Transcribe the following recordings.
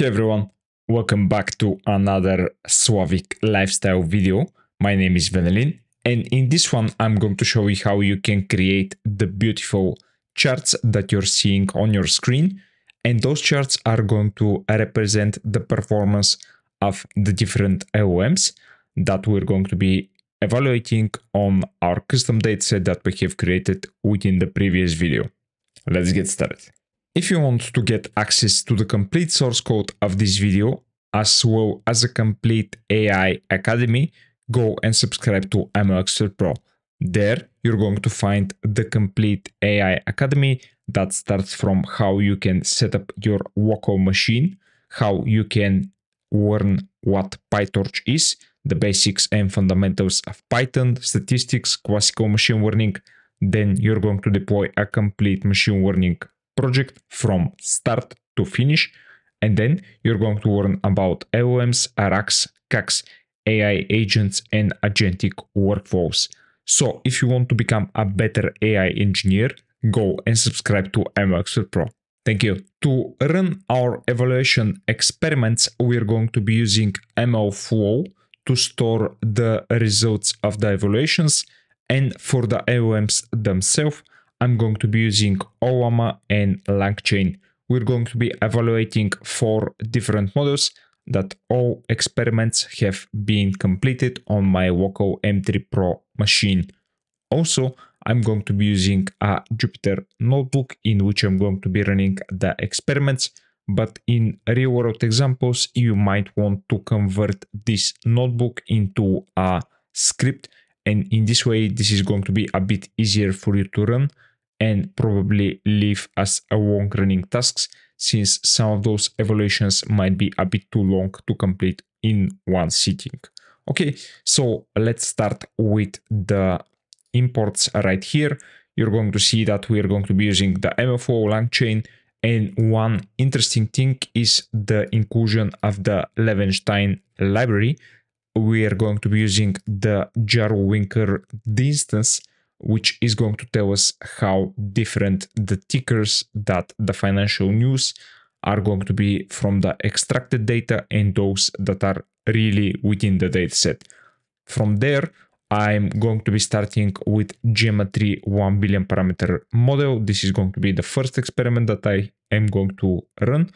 Hey everyone, welcome back to another Slavic lifestyle video. My name is Venelin and in this one I'm going to show you how you can create the beautiful charts that you're seeing on your screen and those charts are going to represent the performance of the different LLMs that we're going to be evaluating on our custom dataset that we have created within the previous video. Let's get started. If you want to get access to the complete source code of this video, as well as a complete AI Academy, go and subscribe to MLExpert Pro. There, you're going to find the complete AI Academy that starts from how you can set up your local machine, how you can learn what PyTorch is, the basics and fundamentals of Python, statistics, classical machine learning. Then you're going to deploy a complete machine learning project from start to finish. And then you're going to learn about LLMs, RAGs, CAGs, AI agents, and agentic workflows. So if you want to become a better AI engineer, go and subscribe to MLExpert Pro. Thank you. To run our evaluation experiments, we're going to be using MLflow to store the results of the evaluations. And for the LLMs themselves, I'm going to be using Ollama and LangChain. We're going to be evaluating four different models that all experiments have been completed on my local M3 Pro machine. Also, I'm going to be using a Jupyter notebook in which I'm going to be running the experiments, but in real world examples, you might want to convert this notebook into a script. And in this way, this is going to be a bit easier for you to run and probably leave as a long running tasks since some of those evaluations might be a bit too long to complete in one sitting. Okay, so let's start with the imports right here. You're going to see that we are going to be using the MLflow LangChain and one interesting thing is the inclusion of the Levenshtein library. We are going to be using the Jaro-Winkler distance which is going to tell us how different the tickers that the financial news are going to be from the extracted data and those that are really within the dataset. From there, I'm going to be starting with Gemma 3 1 billion parameter model. This is going to be the first experiment that I am going to run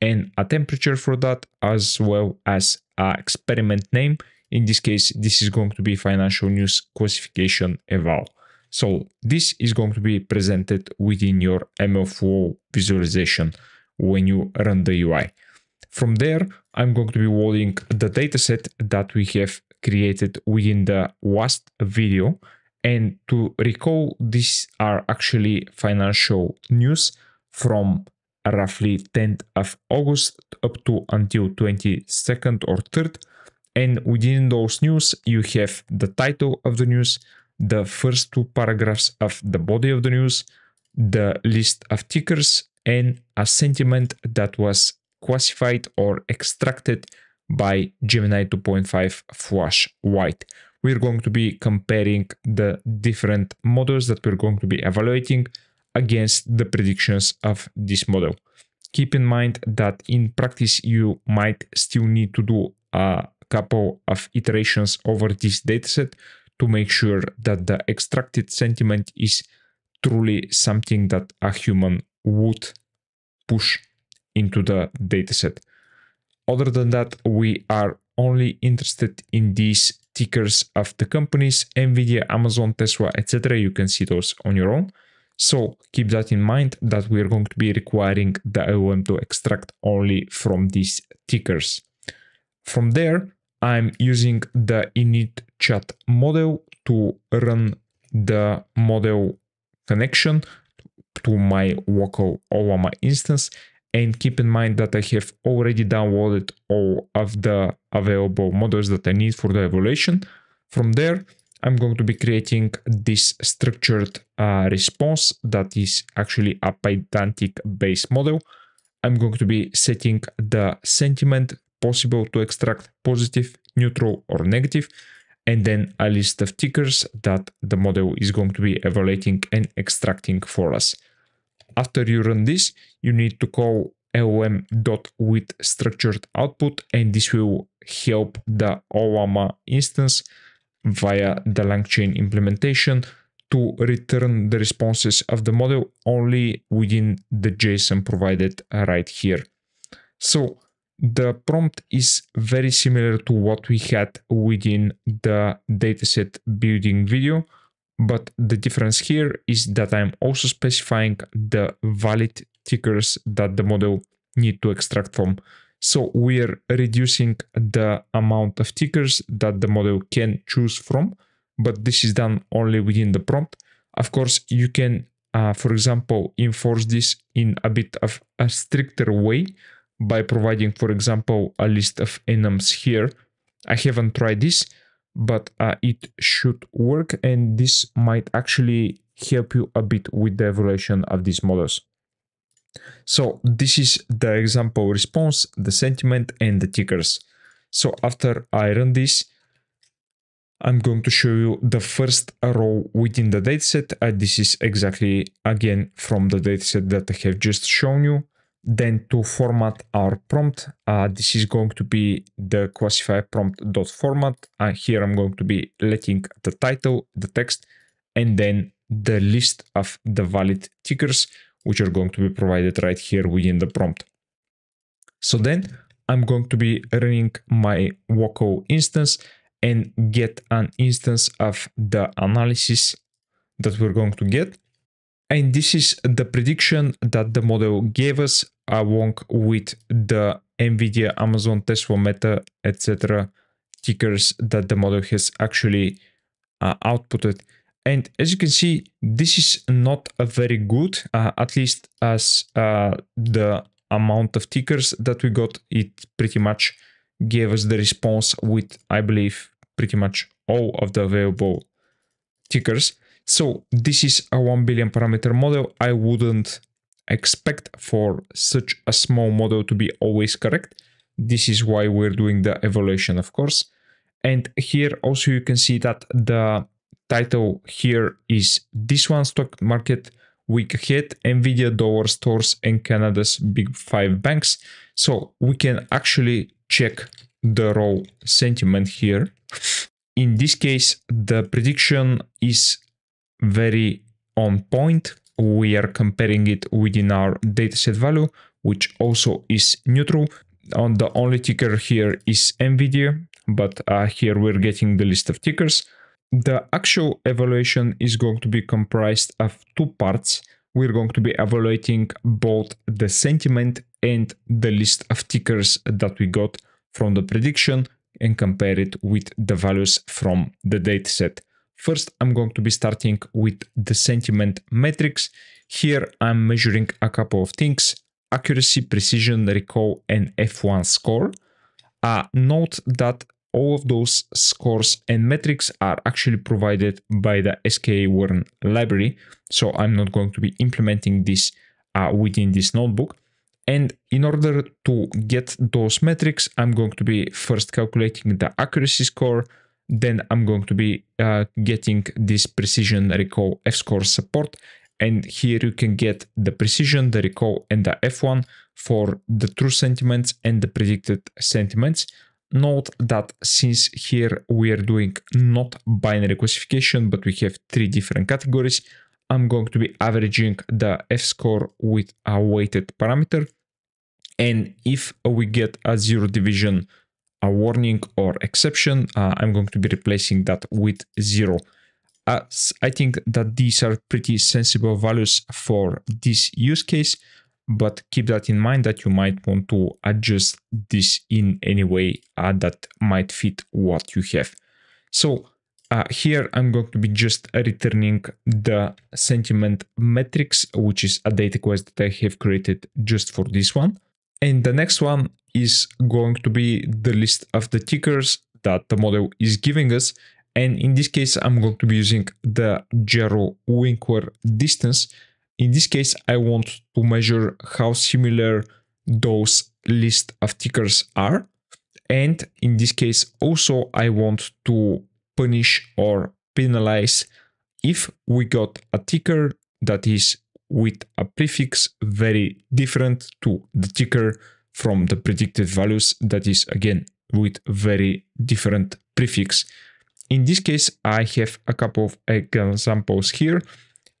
and a temperature for that as well as a experiment name. In this case, this is going to be financial news classification eval. So this is going to be presented within your MLflow visualization when you run the UI. From there, I'm going to be loading the dataset that we have created within the last video. And to recall, these are actually financial news from roughly 10th of August up to until 22nd or 3rd. And within those news, you have the title of the news, the first two paragraphs of the body of the news, the list of tickers, and a sentiment that was classified or extracted by Gemini 2.5 Flash Lite. We're going to be comparing the different models that we're going to be evaluating against the predictions of this model. Keep in mind that in practice, you might still need to do a couple of iterations over this dataset to make sure that the extracted sentiment is truly something that a human would push into the dataset. Other than that, we are only interested in these tickers of the companies Nvidia, Amazon, Tesla, etc. You can see those on your own. So keep that in mind that we are going to be requiring the LLM to extract only from these tickers. From there, I'm using the init chat model to run the model connection to my local Ollama instance. And keep in mind that I have already downloaded all of the available models that I need for the evaluation. From there, I'm going to be creating this structured uh, response that is actually a Pydantic based model. I'm going to be setting the sentiment possible to extract positive, neutral, or negative, and then a list of tickers that the model is going to be evaluating and extracting for us. After you run this, you need to call LM dot with structured output, and this will help the OLLAMA instance via the LangChain implementation to return the responses of the model only within the JSON provided right here. So the prompt is very similar to what we had within the dataset building video, but the difference here is that I'm also specifying the valid tickers that the model need to extract from. So we're reducing the amount of tickers that the model can choose from, but this is done only within the prompt. Of course, you can, uh, for example, enforce this in a bit of a stricter way by providing, for example, a list of enums here. I haven't tried this, but uh, it should work and this might actually help you a bit with the evaluation of these models. So this is the example response, the sentiment and the tickers. So after I run this, I'm going to show you the first row within the dataset. Uh, this is exactly again from the dataset that I have just shown you. Then to format our prompt, uh, this is going to be the classify prompt dot format. Uh, here I'm going to be letting the title, the text, and then the list of the valid tickers, which are going to be provided right here within the prompt. So then I'm going to be running my Woko instance and get an instance of the analysis that we're going to get. And this is the prediction that the model gave us along with the NVIDIA, Amazon, Tesla, Meta, etc. tickers that the model has actually uh, outputted. And as you can see, this is not a very good, uh, at least as uh, the amount of tickers that we got, it pretty much gave us the response with, I believe, pretty much all of the available tickers. So this is a 1 billion parameter model. I wouldn't expect for such a small model to be always correct. This is why we're doing the evaluation, of course. And here also you can see that the title here is this one stock market week ahead, Nvidia dollar stores and Canada's big five banks. So we can actually check the raw sentiment here. In this case, the prediction is very on point we are comparing it within our dataset value, which also is neutral. On the only ticker here is NVIDIA, but uh, here we're getting the list of tickers. The actual evaluation is going to be comprised of two parts. We're going to be evaluating both the sentiment and the list of tickers that we got from the prediction and compare it with the values from the dataset. First, I'm going to be starting with the sentiment metrics. Here, I'm measuring a couple of things, accuracy, precision, recall, and F1 score. Uh, note that all of those scores and metrics are actually provided by the sklearn library, so I'm not going to be implementing this uh, within this notebook. And in order to get those metrics, I'm going to be first calculating the accuracy score, then I'm going to be uh, getting this precision recall F-score support. And here you can get the precision, the recall, and the F1 for the true sentiments and the predicted sentiments. Note that since here we are doing not binary classification, but we have three different categories, I'm going to be averaging the F-score with a weighted parameter. And if we get a zero division a warning or exception, uh, I'm going to be replacing that with zero. I think that these are pretty sensible values for this use case, but keep that in mind that you might want to adjust this in any way uh, that might fit what you have. So uh, here I'm going to be just returning the sentiment metrics, which is a data class that I have created just for this one. And the next one is going to be the list of the tickers that the model is giving us. And in this case, I'm going to be using the Gero Winkler distance. In this case, I want to measure how similar those list of tickers are. And in this case, also, I want to punish or penalize if we got a ticker that is with a prefix very different to the ticker from the predicted values that is again with very different prefix. In this case, I have a couple of examples here.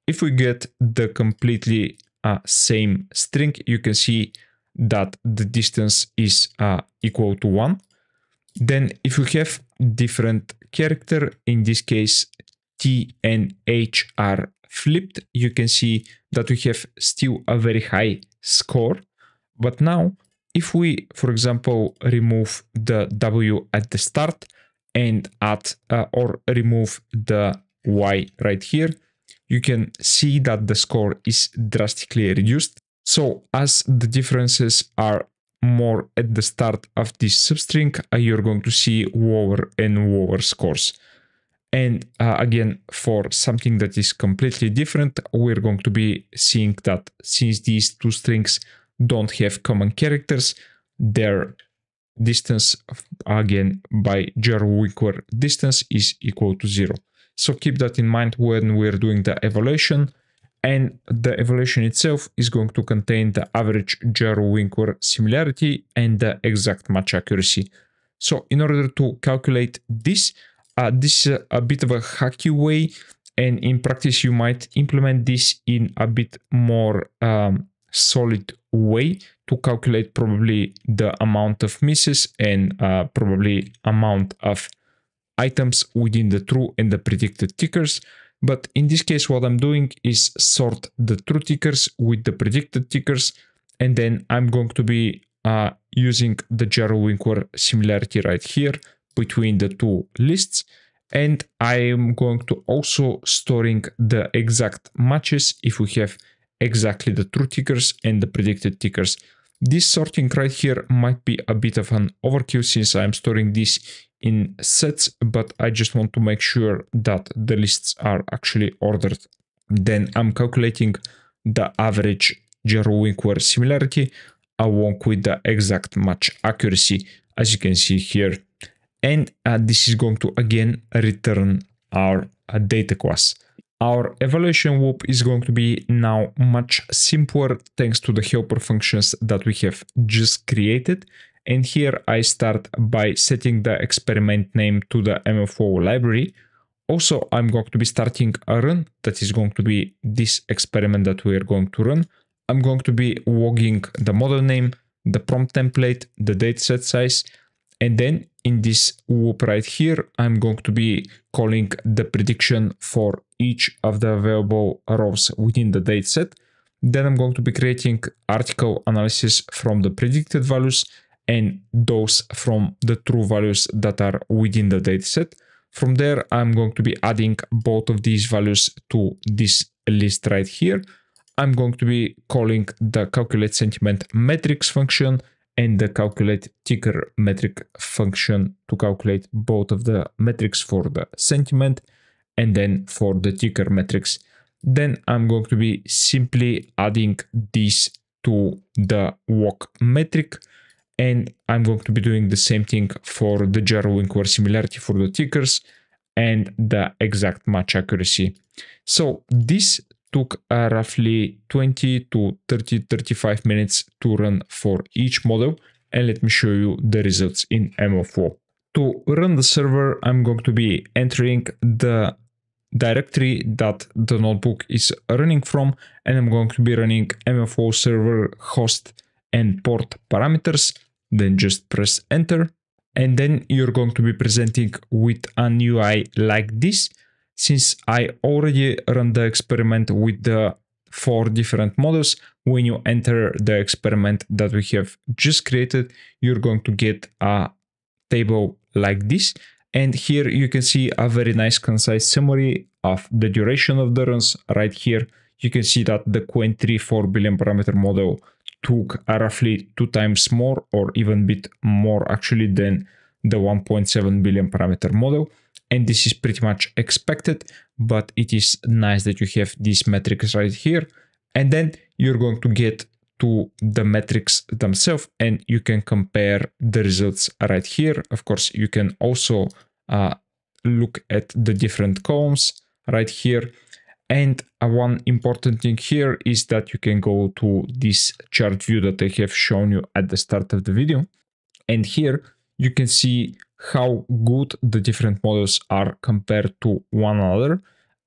If we get the completely uh, same string, you can see that the distance is uh, equal to 1. Then if we have different character, in this case T and H are flipped, you can see that we have still a very high score. But now, if we, for example, remove the W at the start and add uh, or remove the Y right here, you can see that the score is drastically reduced. So as the differences are more at the start of this substring, uh, you're going to see lower and lower scores. And uh, again, for something that is completely different, we're going to be seeing that since these two strings don't have common characters, their distance, again, by Jaro-Winkler distance is equal to zero. So keep that in mind when we're doing the evaluation. And the evaluation itself is going to contain the average Jaro-Winkler similarity and the exact match accuracy. So in order to calculate this, uh, this is a bit of a hacky way, and in practice, you might implement this in a bit more um, solid way to calculate probably the amount of misses and uh, probably amount of items within the true and the predicted tickers. But in this case, what I'm doing is sort the true tickers with the predicted tickers, and then I'm going to be uh, using the Jaro-Winkler similarity right here between the two lists and I am going to also storing the exact matches if we have exactly the true tickers and the predicted tickers. This sorting right here might be a bit of an overkill since I'm storing this in sets, but I just want to make sure that the lists are actually ordered. Then I'm calculating the average Jaro-Winkler similarity along with the exact match accuracy, as you can see here and uh, this is going to again return our uh, data class. Our evaluation loop is going to be now much simpler thanks to the helper functions that we have just created. And here I start by setting the experiment name to the MLflow library. Also, I'm going to be starting a run that is going to be this experiment that we are going to run. I'm going to be logging the model name, the prompt template, the dataset size, and then in this loop right here, I'm going to be calling the prediction for each of the available rows within the dataset. Then I'm going to be creating article analysis from the predicted values and those from the true values that are within the dataset. From there, I'm going to be adding both of these values to this list right here. I'm going to be calling the calculate sentiment metrics function and the calculate ticker metric function to calculate both of the metrics for the sentiment and then for the ticker metrics. Then I'm going to be simply adding this to the log metric and I'm going to be doing the same thing for the Jaro-Winkler similarity for the tickers and the exact match accuracy. So this took uh, roughly 20 to 30 35 minutes to run for each model and let me show you the results in MLflow. To run the server, I'm going to be entering the directory that the notebook is running from and I'm going to be running MLflow server host and port parameters. Then just press enter and then you're going to be presenting with an UI like this since I already run the experiment with the four different models, when you enter the experiment that we have just created, you're going to get a table like this. And here you can see a very nice concise summary of the duration of the runs right here. You can see that the Qwen 3 4 billion parameter model took roughly two times more or even a bit more actually than the 1.7 billion parameter model and this is pretty much expected but it is nice that you have these metrics right here. And then you're going to get to the metrics themselves and you can compare the results right here. Of course you can also uh, look at the different columns right here. And uh, one important thing here is that you can go to this chart view that I have shown you at the start of the video. And here you can see how good the different models are compared to one another.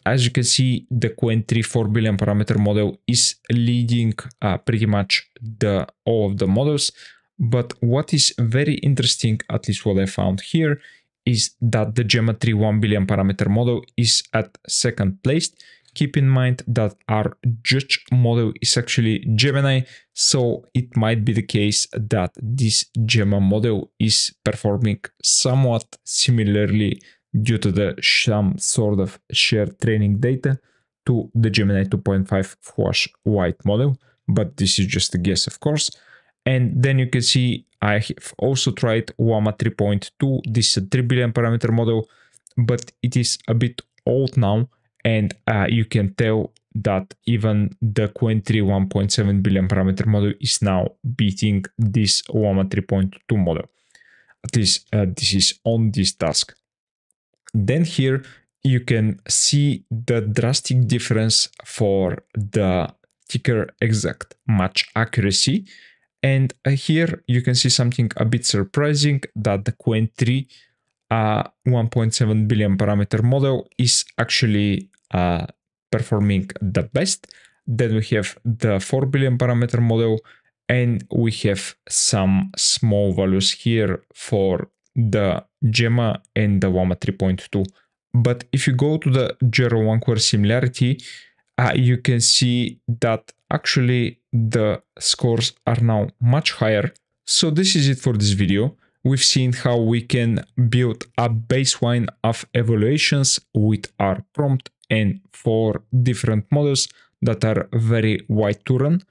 As you can see, the Qwen 3 4 billion parameter model is leading uh, pretty much the all of the models. But what is very interesting, at least what I found here, is that the Gemma 3 1 billion parameter model is at second place keep in mind that our judge model is actually Gemini, so it might be the case that this Gemma model is performing somewhat similarly due to the some sort of shared training data to the Gemini 2.5 Flash Lite model, but this is just a guess, of course. And then you can see I have also tried Llama 3.2. This is a 3 billion parameter model, but it is a bit old now and uh, you can tell that even the Qwen 3 1.7 billion parameter model is now beating this Llama 3.2 model. At least uh, this is on this task. Then here you can see the drastic difference for the ticker exact match accuracy. And uh, here you can see something a bit surprising that the Qwen 3 uh, 1.7 billion parameter model is actually uh, performing the best. Then we have the 4 billion parameter model and we have some small values here for the Gemma and the Llama 3.2. But if you go to the Jaro-Winkler similarity, uh, you can see that actually the scores are now much higher. So this is it for this video. We've seen how we can build a baseline of evaluations with our prompt and four different models that are very wide to run.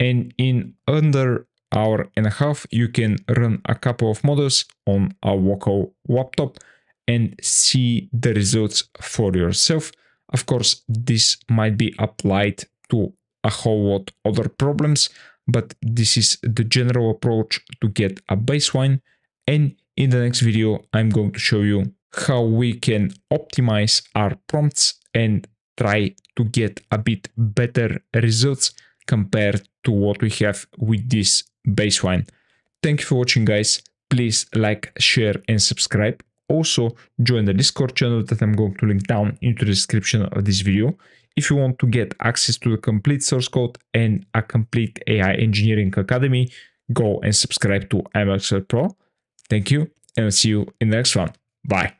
And in under hour and a half, you can run a couple of models on a local laptop and see the results for yourself. Of course, this might be applied to a whole lot other problems, but this is the general approach to get a baseline. And in the next video, I'm going to show you how we can optimize our prompts and try to get a bit better results compared to what we have with this baseline. Thank you for watching guys. Please like, share and subscribe. Also join the Discord channel that I'm going to link down into the description of this video. If you want to get access to the complete source code and a complete AI engineering academy, go and subscribe to MLExpert Pro. Thank you and I'll see you in the next one. Bye.